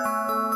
Música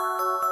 you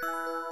Música